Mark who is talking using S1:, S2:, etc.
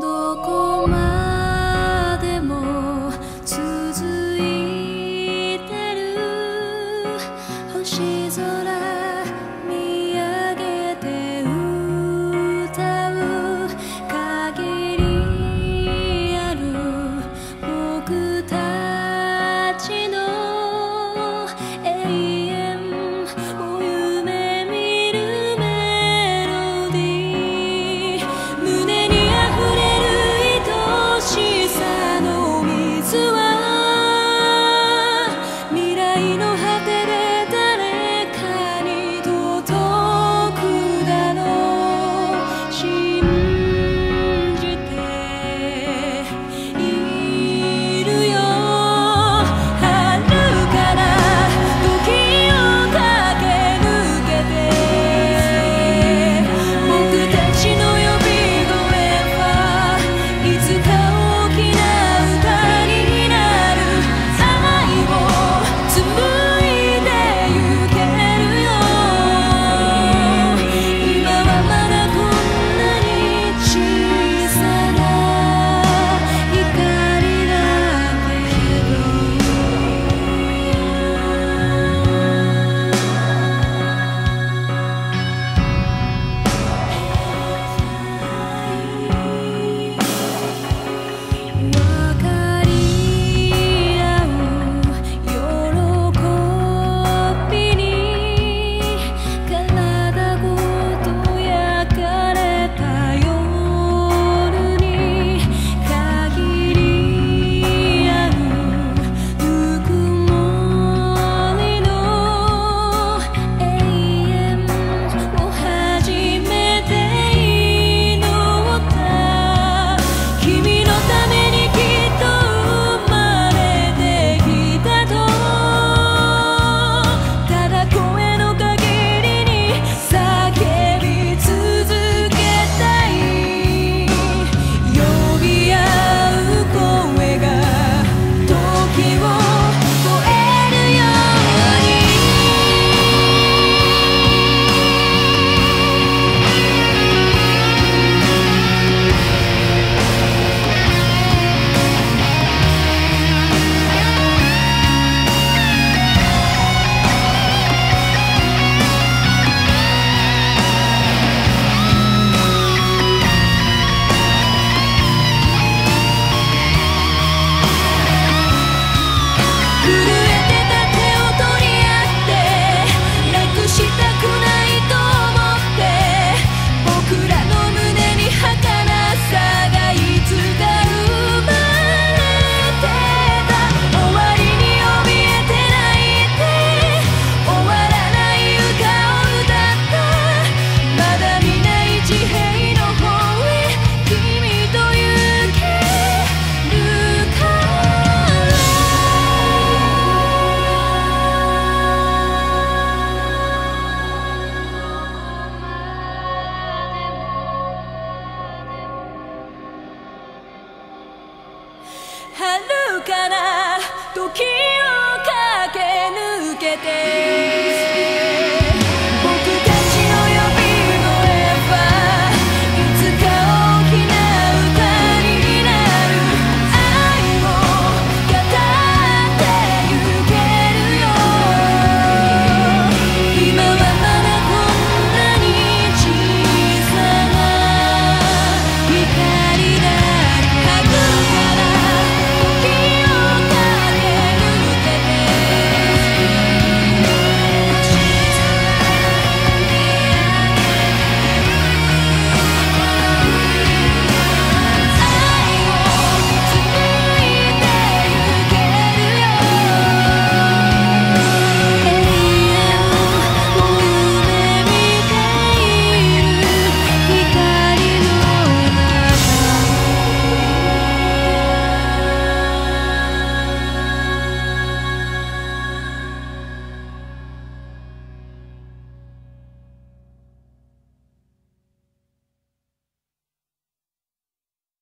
S1: 躲过か時を駆け抜けて。